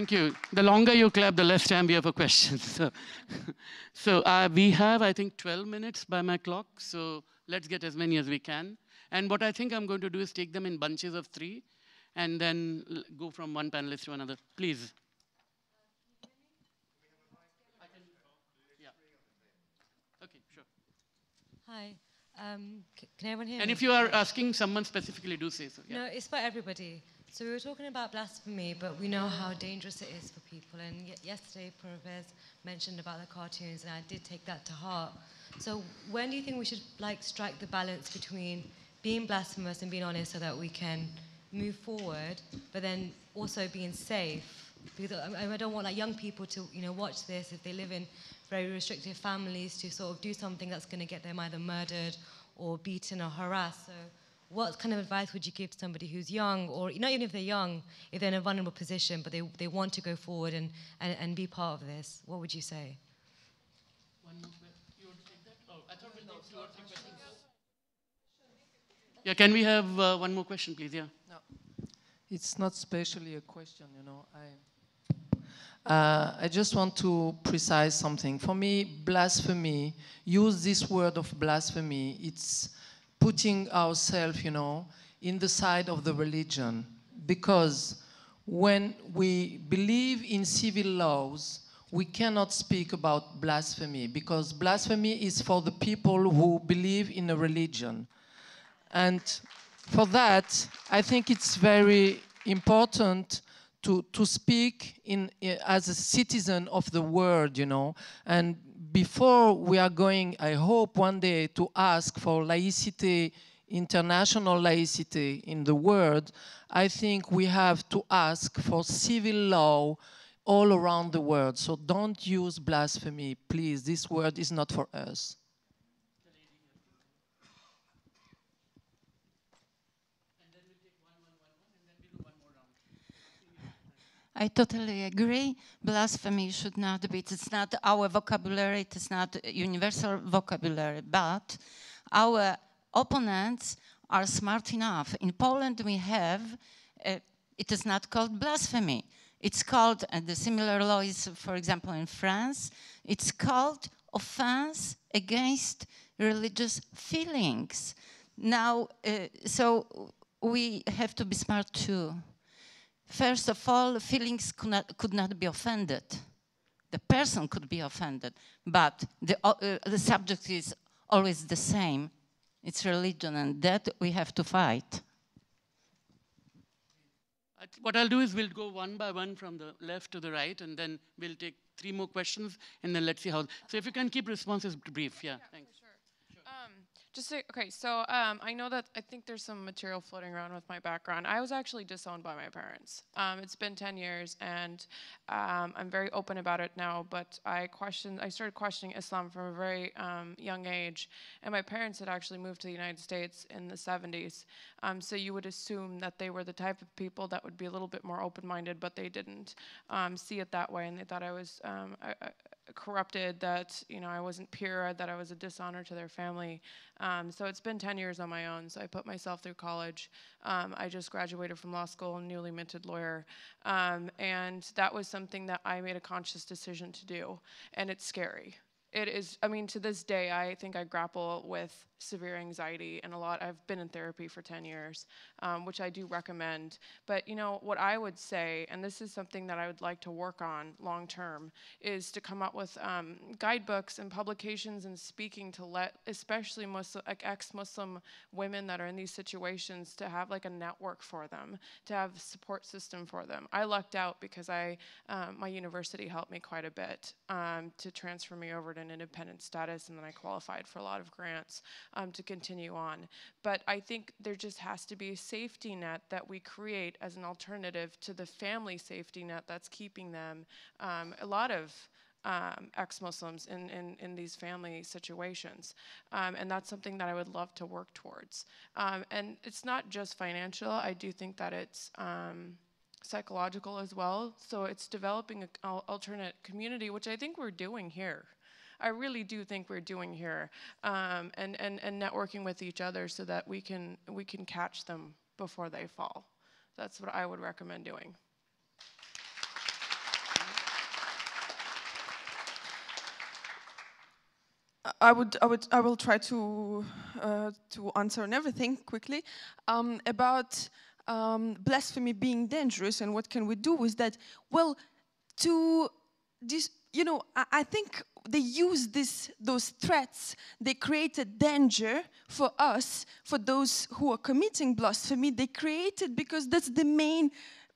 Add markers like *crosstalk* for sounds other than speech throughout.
Thank you. The longer you clap, the less time we have for questions. *laughs* So, *laughs* so uh, we have, I think, 12 minutes by my clock. So let's get as many as we can. And what I think I'm going to do is take them in bunches of three and then go from one panelist to another. Please. Hi. Um, can everyone hear me? and me? if you are asking someone specifically, do say so. Yeah. No, it's for everybody. So we were talking about blasphemy, but we know how dangerous it is for people. And yesterday, Pervez mentioned about the cartoons, and I did take that to heart. So when do you think we should like strike the balance between being blasphemous and being honest, so that we can move forward, but then also being safe? Because I, I don't want like young people to you know watch this if they live in very restrictive families to sort of do something that's going to get them either murdered or beaten or harassed. So, what kind of advice would you give to somebody who's young, or not even if they're young, if they're in a vulnerable position, but they, they want to go forward and, and, and be part of this? What would you say? Yeah, can we have uh, one more question, please? Yeah. No. It's not specially a question, you know. I uh, I just want to precise something. For me, blasphemy, use this word of blasphemy, it's putting ourselves, you know, in the side of the religion. Because when we believe in civil laws, we cannot speak about blasphemy because blasphemy is for the people who believe in a religion. And for that, I think it's very important to, to speak in, eh, as a citizen of the world, you know. And before we are going, I hope one day to ask for laicity, international laicity in the world, I think we have to ask for civil law all around the world. So don't use blasphemy, please. This word is not for us. I totally agree. Blasphemy should not be, it's not our vocabulary, it's not universal vocabulary, but our opponents are smart enough. In Poland, we have, uh, it is not called blasphemy. It's called, and the similar law is, for example, in France, it's called offense against religious feelings. Now, uh, so we have to be smart too. First of all, feelings could not, could not be offended. The person could be offended, but the, uh, the subject is always the same. It's religion, and that we have to fight. What I'll do is we'll go one by one from the left to the right, and then we'll take three more questions, and then let's see how. So if you can keep responses brief, yeah, yeah thanks. Just to, okay, so um, I know that I think there's some material floating around with my background. I was actually disowned by my parents. Um, it's been 10 years, and um, I'm very open about it now. But I questioned, I started questioning Islam from a very um, young age, and my parents had actually moved to the United States in the 70s. Um, so you would assume that they were the type of people that would be a little bit more open-minded, but they didn't um, see it that way, and they thought I was corrupted, that you know I wasn't pure, that I was a dishonor to their family. Um, so it's been 10 years on my own. So I put myself through college. Um, I just graduated from law school, newly minted lawyer, um, and that was something that I made a conscious decision to do, and it's scary it is i mean to this day i think i grapple with severe anxiety and a lot i've been in therapy for 10 years um, which i do recommend. But you know what i would say and this is something that i would like to work on long term is to come up with um, guidebooks and publications and speaking to let especially Muslim, ex-muslim women that are in these situations to have like a network for them to have a support system for them. I lucked out because i um, my university helped me quite a bit um, to transfer me over to an independent status, and then I qualified for a lot of grants um, to continue on. But I think there just has to be a safety net that we create as an alternative to the family safety net that's keeping them. Um, a lot of um, ex-Muslims in, in, in, these family situations. Um, and that's something that I would love to work towards. Um, and it's not just financial, I do think that it's um, psychological as well. So it's developing an alternate community, which I think we're doing here. I really do think we're doing here, um, and, and, and networking with each other so that we can, we can catch them before they fall. That's what I would recommend doing. I would, I would, I will try to uh, to answer on everything quickly um, about um, blasphemy being dangerous and what can we do with that. Well, to this, you know, I, I think they use this, those threats. They created danger for us, for those who are committing blasphemy. They created because that's the main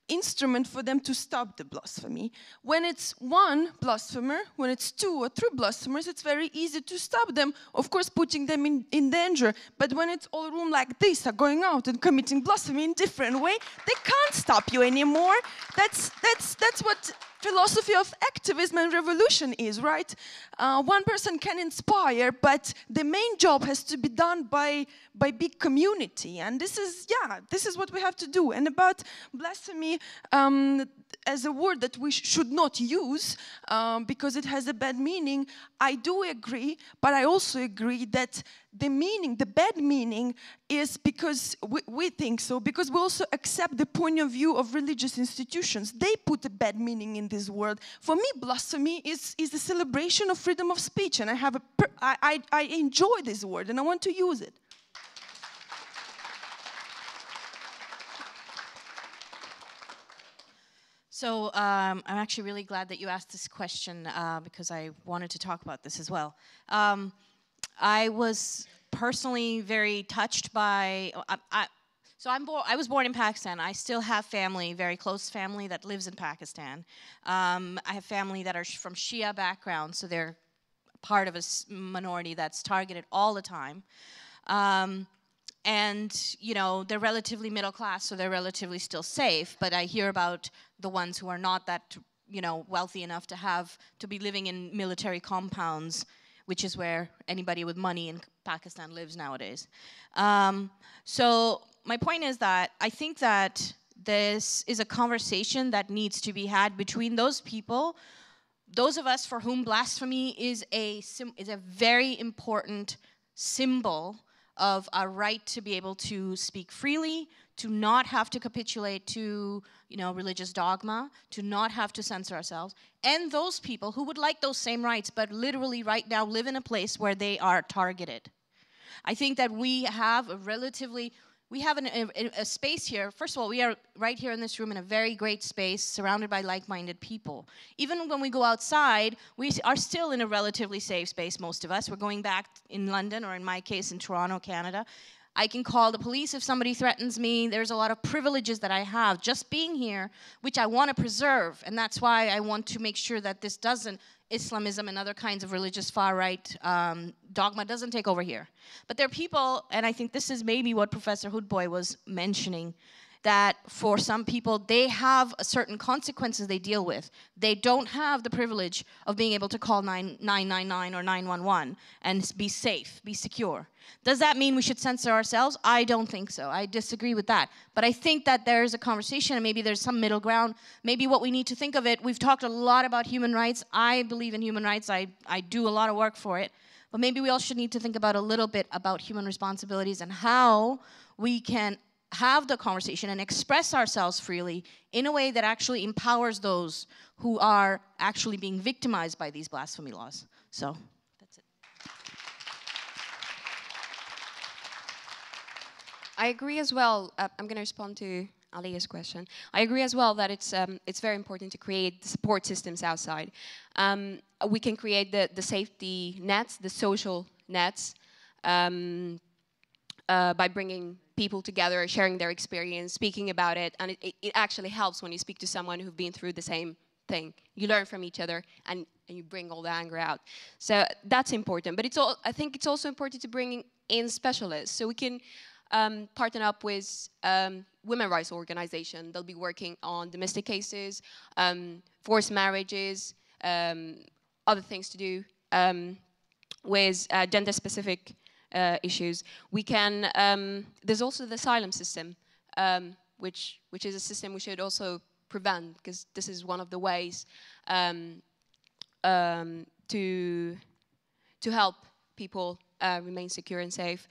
instrument for them to stop the blasphemy. When it's one blasphemer, when it's two or three blasphemers, it's very easy to stop them, of course, putting them in, in danger. But when it's all room like this are going out and committing blasphemy in different way, they can't stop you anymore. That's, that's, that's what philosophy of activism and revolution is, right? Uh, one person can inspire, but the main job has to be done by, by big community. And this is, yeah, this is what we have to do. And about blasphemy, um, as a word that we sh should not use um, because it has a bad meaning, I do agree, but I also agree that the meaning, the bad meaning, is because we, we, think so, because we also accept the point of view of religious institutions. They put a bad meaning in this word. For me, blasphemy is, is a celebration of freedom of speech, and I, have a I, I, I enjoy this word and I want to use it. So um, I'm actually really glad that you asked this question uh, because I wanted to talk about this as well. Um, I was personally very touched by. I, I, so I'm born. I was born in Pakistan. I still have family, very close family that lives in Pakistan. Um, I have family that are from Shia background, so they're part of a minority that's targeted all the time. Um, and you know they're relatively middle class so they're relatively still safe but i hear about the ones who are not that you know wealthy enough to have to be living in military compounds which is where anybody with money in pakistan lives nowadays. Um, so my point is that i think that this is a conversation that needs to be had between those people. Those of us for whom blasphemy is a is a very important symbol of our right to be able to speak freely, to not have to capitulate to you know, religious dogma, to not have to censor ourselves, and those people who would like those same rights but literally right now live in a place where they are targeted. I think that we have a relatively we have an, a, a, space here. First of all, we are right here in this room in a very great space, surrounded by like-minded people. Even when we go outside, we are still in a relatively safe space, most of us. We're going back in London, or in my case, in Toronto, Canada. I can call the police if somebody threatens me. There's a lot of privileges that I have just being here, which I want to preserve. And that's why I want to make sure that this doesn't Islamism and other kinds of religious far right um, dogma doesn't take over here. But there are people, and I think this is maybe what Professor Hoodbhoy was mentioning, that for some people, they have certain consequences they deal with. They don't have the privilege of being able to call 999 or 911 and be safe, be secure. Does that mean we should censor ourselves? I don't think so. I disagree with that. But I think that there's a conversation and maybe there's some middle ground. Maybe what we need to think of it, we've talked a lot about human rights. I believe in human rights. I, I do a lot of work for it. But maybe we all should need to think about a little bit about human responsibilities and how we can have the conversation and express ourselves freely in a way that actually empowers those who are actually being victimized by these blasphemy laws. So that's it. I agree as well. Uh, I'm going to respond to Alia's question. I agree as well that it's um, it's very important to create the support systems outside. Um, we can create the the safety nets, the social nets, um, uh, by bringing people together, sharing their experience, speaking about it, and it, it, actually helps when you speak to someone who've been through the same thing. You learn from each other, and, and you bring all the anger out. So that's important. But it's all, I think it's also important to bring in specialists, so we can um, partner up with um, women rights organization. They'll be working on domestic cases, um, forced marriages, um, other things to do um, with uh, gender-specific uh, issues. We can, um, there's also the asylum system, um, which, which is a system we should also prevent, because this is one of the ways um, um, to, to help people uh, remain secure and safe,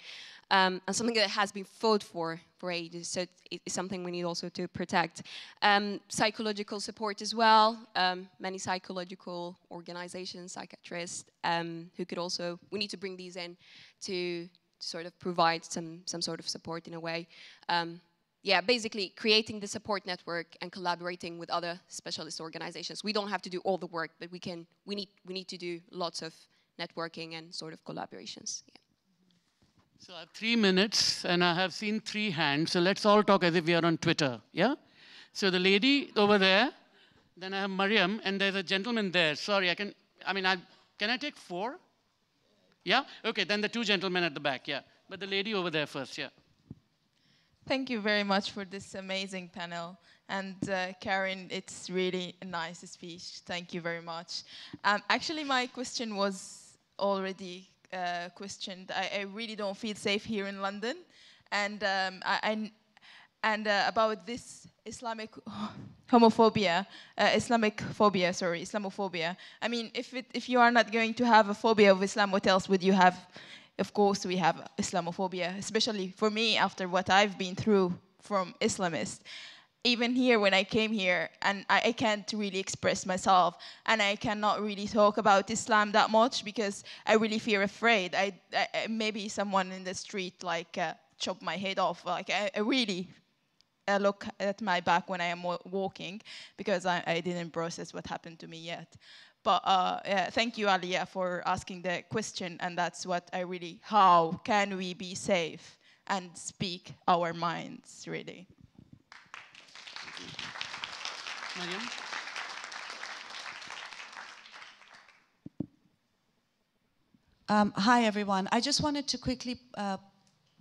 um, and something that has been fought for for ages. So it is something we need also to protect. Um, psychological support as well. Um, many psychological organizations, psychiatrists, um, who could also. We need to bring these in to sort of provide some some sort of support in a way. Um, yeah, basically creating the support network and collaborating with other specialist organizations. We don't have to do all the work, but we can. We need we need to do lots of networking and sort of collaborations. Yeah. So I have three minutes, and I have seen three hands. So let's all talk as if we are on Twitter. Yeah. So the lady over there, then I have Maryam, and there's a gentleman there. Sorry, I can. I mean, I can I take four? Yeah. Okay. Then the two gentlemen at the back. Yeah. But the lady over there first. Yeah. Thank you very much for this amazing panel. And uh, Kiran, it's really a nice speech. Thank you very much. Um, actually, my question was already uh, questioned. I, I, really don't feel safe here in London. And, um, I, I, and uh, about this Islamic *laughs* homophobia, uh, Islamic phobia, sorry, Islamophobia. I mean, if, it, if you are not going to have a phobia of Islam, what else would you have? of course, we have Islamophobia, especially for me after what I've been through from Islamists. Even here, when I came here, and I, I, can't really express myself, and I cannot really talk about Islam that much because I really feel afraid. I, I maybe someone in the street like uh, chop my head off. Like I, I really uh, look at my back when I am walking because I, I didn't process what happened to me yet. But uh, yeah, thank you, Alia, for asking the question. And that's what I really, how can we be safe and speak our minds, really? Um, hi, everyone. I just wanted to quickly uh,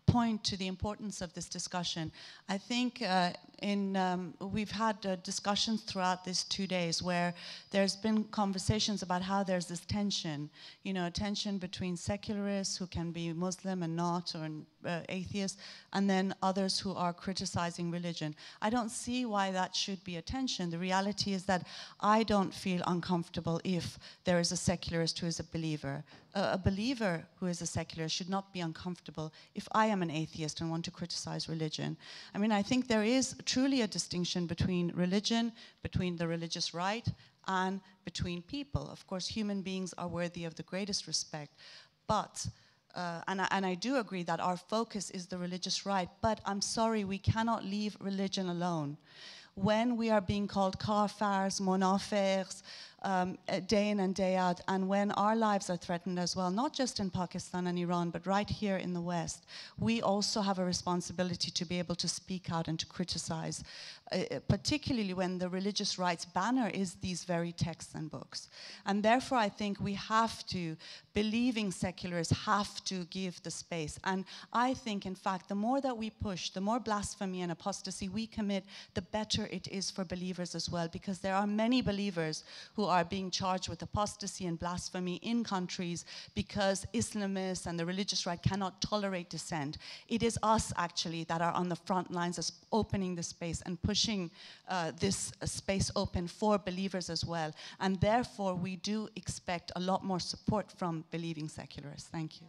point to the importance of this discussion. I think uh, in, um, we've had uh, discussions throughout these two days where there's been conversations about how there's this tension, you know, tension between secularists who can be Muslim and not, or uh, atheists, and then others who are criticizing religion. I don't see why that should be a tension. The reality is that I don't feel uncomfortable if there is a secularist who is a believer. a believer who is a secularist should not be uncomfortable if I am an atheist and want to criticize religion. I mean, I think there is truly a distinction between religion, between the religious right, and between people. Of course, human beings are worthy of the greatest respect, but uh, and, I, and I do agree that our focus is the religious right, but I'm sorry, we cannot leave religion alone. When we are being called kafirs, monafirs, um, day in and day out, and when our lives are threatened as well, not just in Pakistan and Iran, but right here in the West, we also have a responsibility to be able to speak out and to criticize, uh, uh, particularly when the religious rights banner is these very texts and books. And therefore, I think we have to, believing secularists have to give the space. And I think, in fact, the more that we push, the more blasphemy and apostasy we commit, the better it is for believers as well, because there are many believers who are being charged with apostasy and blasphemy in countries because Islamists and the religious right cannot tolerate dissent. It is us actually that are on the front lines as opening the space and pushing uh, this space open for believers as well. And therefore, we do expect a lot more support from believing secularists. Thank you.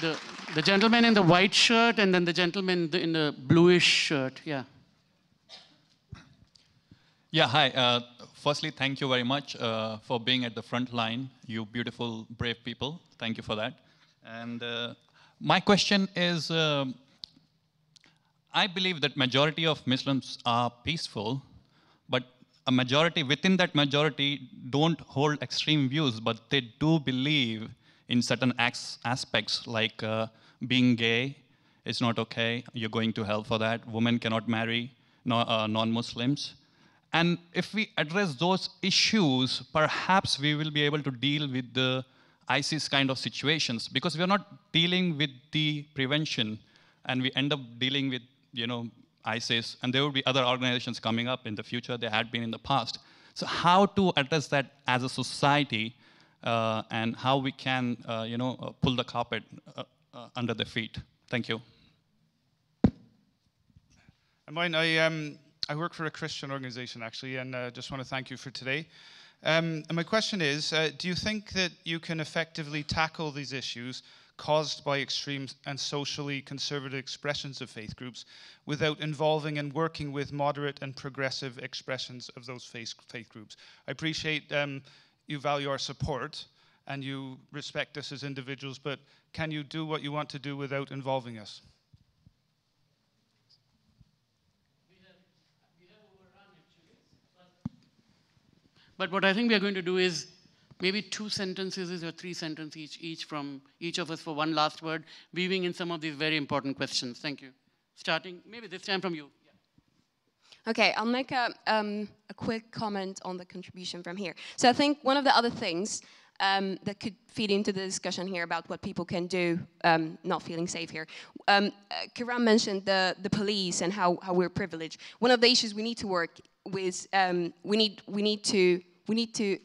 The, the gentleman in the white shirt and then the gentleman in the, in the bluish shirt. Yeah. Yeah, hi. Uh, firstly, thank you very much uh, for being at the front line, you beautiful, brave people. Thank you for that. And uh, my question is, um, I believe that majority of Muslims are peaceful, but a majority within that majority don't hold extreme views, but they do believe in certain aspects like uh, being gay is not okay, you're going to hell for that, women cannot marry no, uh, non-Muslims. And if we address those issues, perhaps we will be able to deal with the ISIS kind of situations because we're not dealing with the prevention and we end up dealing with, you know, ISIS and there will be other organizations coming up in the future, there had been in the past. So how to address that as a society and how we can, uh, you know, uh, pull the carpet under the feet. Thank you. Mine, I, um, I work for a Christian organization actually, and uh, just want to thank you for today. Um, and my question is uh, Do you think that you can effectively tackle these issues caused by extreme and socially conservative expressions of faith groups without involving and working with moderate and progressive expressions of those faith, faith groups? I appreciate um, you value our support and you respect us as individuals, but can you do what you want to do without involving us? But what I think we are going to do is maybe two sentences or three sentences each, each from each of us for one last word, weaving in some of these very important questions. Thank you. Starting, maybe this time from you. Okay, I'll make a, um, a quick comment on the contribution from here. So I think one of the other things um, that could feed into the discussion here about what people can do um, not feeling safe here. Um, uh, Kiran mentioned the, the police and how, how we're privileged. One of the issues we need to work with, um, we, need, we, need to, we need to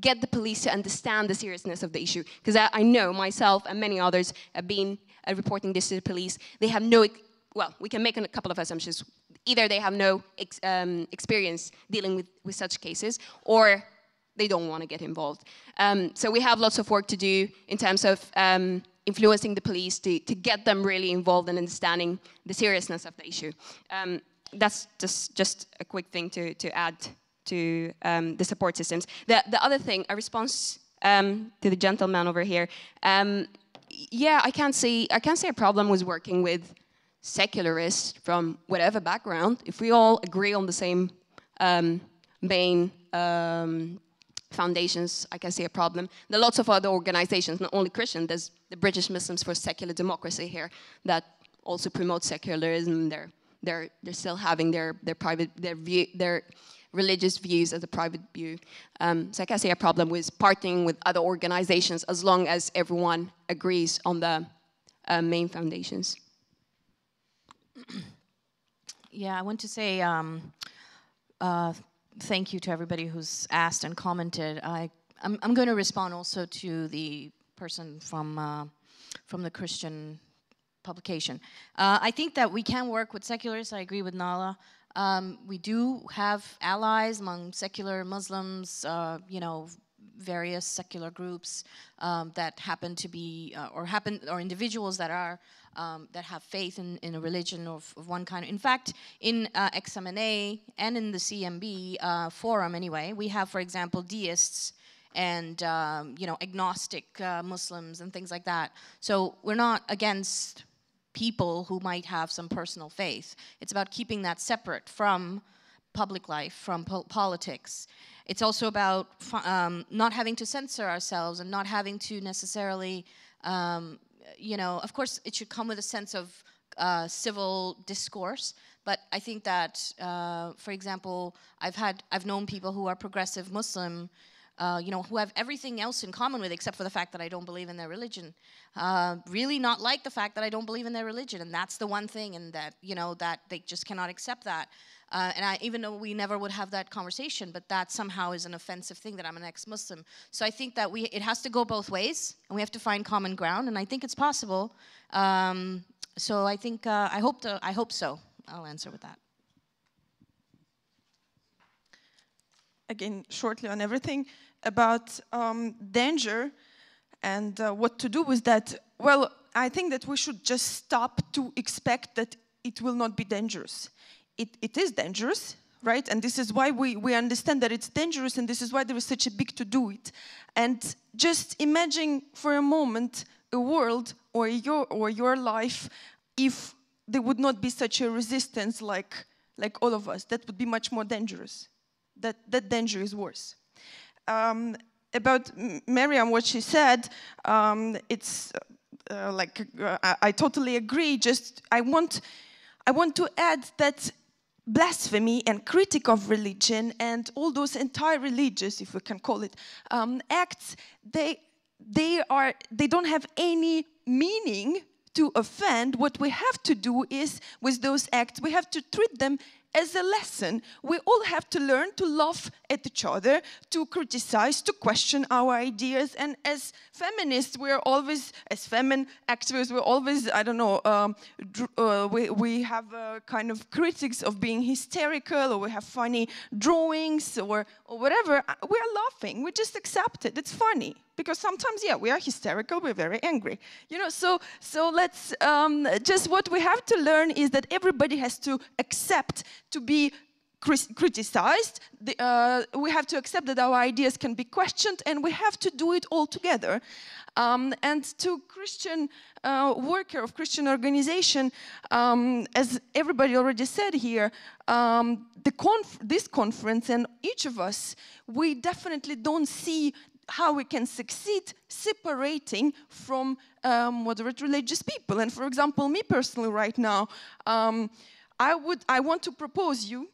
get the police to understand the seriousness of the issue. Because I, I, know myself and many others have been uh, reporting this to the police. They have no, well, we can make a couple of assumptions. Either they have no ex, um, experience dealing with, with such cases, or they don't want to get involved. Um, so we have lots of work to do in terms of um, influencing the police to, to get them really involved in understanding the seriousness of the issue. Um, that's just, just a quick thing to, to add to um, the support systems. The, the other thing, a response um, to the gentleman over here. Um, yeah, I can't see I can't see a problem with working with secularists from whatever background. If we all agree on the same um, main um, foundations, I can see a problem. There are lots of other organizations, not only Christian. There's the British Muslims for Secular Democracy here that also promote secularism. They're they're they're still having their their private their view their religious views as a private view. Um, so I can see a problem with partnering with other organizations as long as everyone agrees on the uh, main foundations. *clears throat* yeah, I want to say um, uh, thank you to everybody who's asked and commented. I, I'm, I'm going to respond also to the person from, uh, from the Christian publication. Uh, I think that we can work with secularists. I agree with Nahla. Um, we do have allies among secular Muslims, uh, you know, various secular groups um, that happen to be, uh, or happen, or individuals that are, um, that have faith in, in a religion of, of one kind. In fact, in uh, EXMNA and in the CEMB uh, forum anyway, we have, for example, deists and um, you know agnostic uh, Muslims and things like that. So we're not against people who might have some personal faith. It's about keeping that separate from public life, from po politics. It's also about um, not having to censor ourselves and not having to necessarily, um, you know, of course, it should come with a sense of uh, civil discourse. But I think that, uh, for example, I've had, I've known people who are progressive Muslim uh, you know, who have everything else in common with, except for the fact that I don't believe in their religion. Uh, really not like the fact that I don't believe in their religion, and that's the one thing, and that you know that they just cannot accept that. Uh, and I, even though we never would have that conversation, but that somehow is an offensive thing that I'm an ex-Muslim. So I think that we it has to go both ways, and we have to find common ground, and I think it's possible. Um, so I think uh, I hope to, I hope so. I'll answer with that. Again, shortly on everything about um, danger and uh, what to do with that, well, I think that we should just stop to expect that it will not be dangerous. It, it is dangerous, right? And this is why we, we understand that it's dangerous, and this is why there is such a big to do it. And just imagine for a moment a world or your, or your life if there would not be such a resistance like, like all of us. That would be much more dangerous. That, that danger is worse um, about Maryam, what she said, um, it's uh, like uh, I, I, totally agree. Just I want, I want to add that blasphemy and critic of religion and all those anti-religious, if we can call it, um, acts, they they are they don't have any meaning to offend. What we have to do is with those acts, we have to treat them as a lesson. We all have to learn to laugh at each other, to criticize, to question our ideas. And as feminists, we're always, as feminine activists, we're always, I don't know, um, uh, we, we have a kind of critics of being hysterical or we have funny drawings or, or whatever. Uh, we're laughing. We just accept it. It's funny because sometimes yeah we are hysterical we're very angry you know? So so let's um, just what we have to learn is that everybody has to accept to be criticized. The, uh, we have to accept that our ideas can be questioned and we have to do it all together. Um, and to christian uh, worker of christian organization um, as everybody already said here um, conf this conference and each of us we definitely don't see how we can succeed separating from um, moderate religious people. And for example, me personally right now, um, I, would, I want to propose you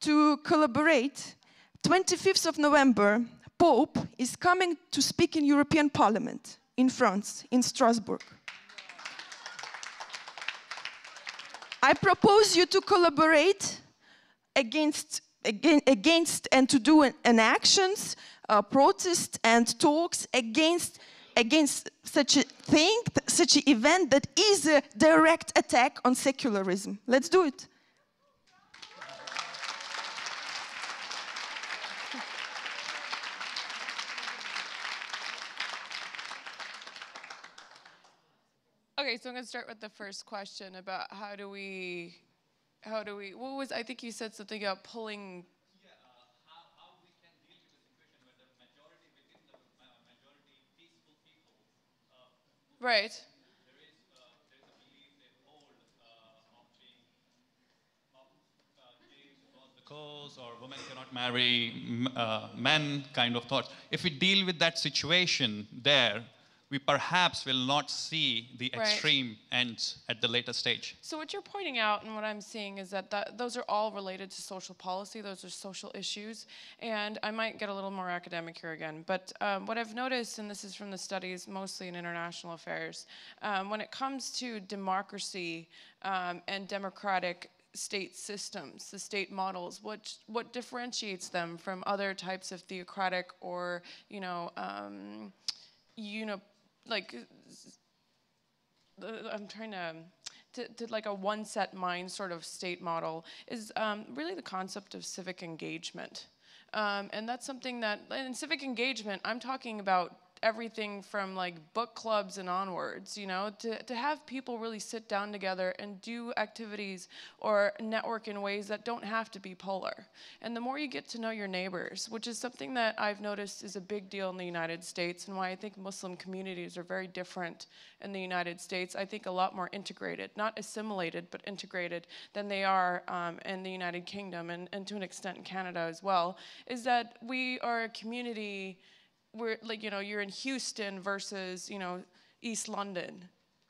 to collaborate. 25th of November, Pope is coming to speak in European Parliament in France, in Strasbourg. I propose you to collaborate against, against and to do an, an actions uh, protests and talks against against such a thing, such an event that is a direct attack on secularism. Let's do it. Okay, so I'm going to start with the first question about how do we, how do we, what was, I think you said something about pulling Right. There is a belief in old, or women cannot marry uh, men kind of thoughts. If we deal with that situation there, we perhaps will not see the right. extreme ends at the later stage. So what you're pointing out and what I'm seeing is that, that those are all related to social policy. Those are social issues. And I might get a little more academic here again. But um, what I've noticed, and this is from the studies mostly in international affairs, um, when it comes to democracy um, and democratic state systems, the state models, what, what differentiates them from other types of theocratic or, you know, um, like I'm trying to, to, to, like a one set mind sort of state model is um, really the concept of civic engagement. Um, and that's something that, in civic engagement, I'm talking about everything from like book clubs and onwards, you know, to, to have people really sit down together and do activities or network in ways that don't have to be polar. And the more you get to know your neighbors, which is something that I've noticed is a big deal in the United States and why I think Muslim communities are very different in the United States. I think a lot more integrated, not assimilated, but integrated than they are um, in the United Kingdom and, and to an extent in Canada as well, is that we are a community we're like you know you're in Houston versus you know East London.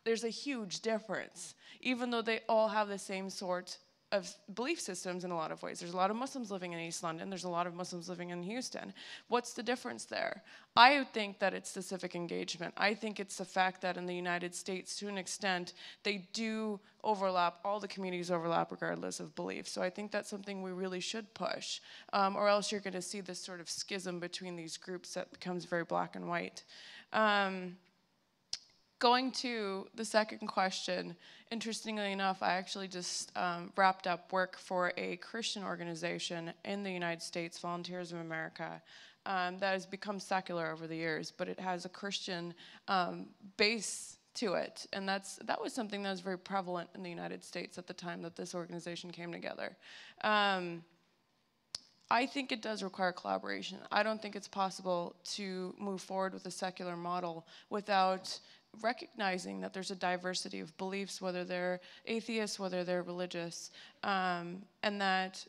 There's a huge difference, even though they all have the same sort of belief systems in a lot of ways. There's a lot of Muslims living in East London. There's a lot of Muslims living in Houston. What's the difference there? I think that it's the civic engagement. I think it's the fact that in the United States, to an extent, they do overlap, all the communities overlap regardless of belief. So I think that's something we really should push, um, or else you're going to see this sort of schism between these groups that becomes very black and white. Um, Going to the second question, interestingly enough, I actually just um, wrapped up work for a Christian organization in the United States, Volunteers of America, um, that has become secular over the years, but it has a Christian um, base to it. And that's, that was something that was very prevalent in the United States at the time that this organization came together. Um, I think it does require collaboration. I don't think it's possible to move forward with a secular model without recognizing that there's a diversity of beliefs, whether they're atheists, whether they're religious, um, and that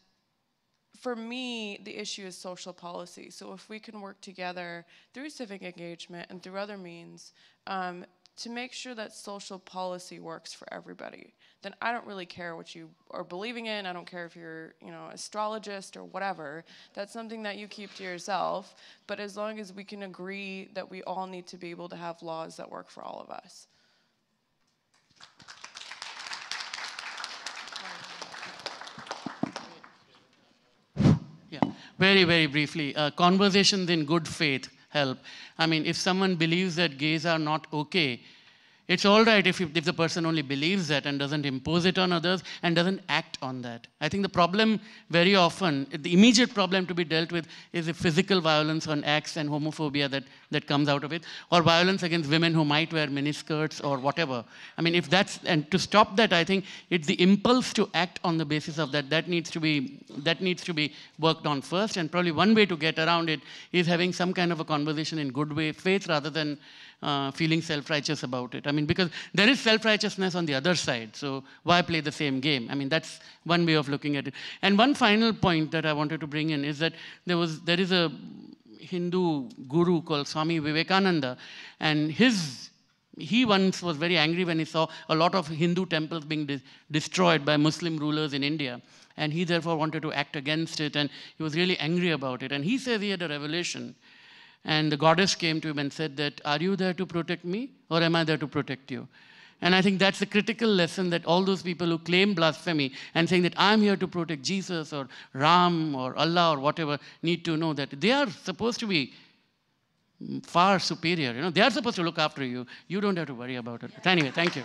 for me, the issue is social policy. So if we can work together through civic engagement and through other means um, to make sure that social policy works for everybody, then I don't really care what you are believing in. I don't care if you're, you know, astrologist or whatever. That's something that you keep to yourself. But as long as we can agree that we all need to be able to have laws that work for all of us. Yeah, Very, very briefly, uh, conversations in good faith help. I mean, if someone believes that gays are not okay, it's all right if, if the person only believes that and doesn't impose it on others and doesn't act on that. I think the problem very often, the immediate problem to be dealt with is the physical violence on acts and homophobia that, that comes out of it, or violence against women who might wear miniskirts or whatever. I mean, if that's, and to stop that, I think it's the impulse to act on the basis of that, that needs to be, that needs to be worked on first, and probably one way to get around it is having some kind of a conversation in good way, faith rather than uh, feeling self-righteous about it. I mean, because there is self-righteousness on the other side. So why play the same game? I mean, that's one way of looking at it. And one final point that I wanted to bring in is that there was there is a Hindu guru called Swami Vivekananda, and his he once was very angry when he saw a lot of Hindu temples being de destroyed by Muslim rulers in India. And he therefore wanted to act against it, and he was really angry about it. And he says he had a revelation and the goddess came to him and said that, are you there to protect me or am I there to protect you? And I think that's a critical lesson that all those people who claim blasphemy and saying that I'm here to protect Jesus or Ram or Allah or whatever need to know that they are supposed to be far superior. You know, they are supposed to look after you. You don't have to worry about it. Anyway, thank you.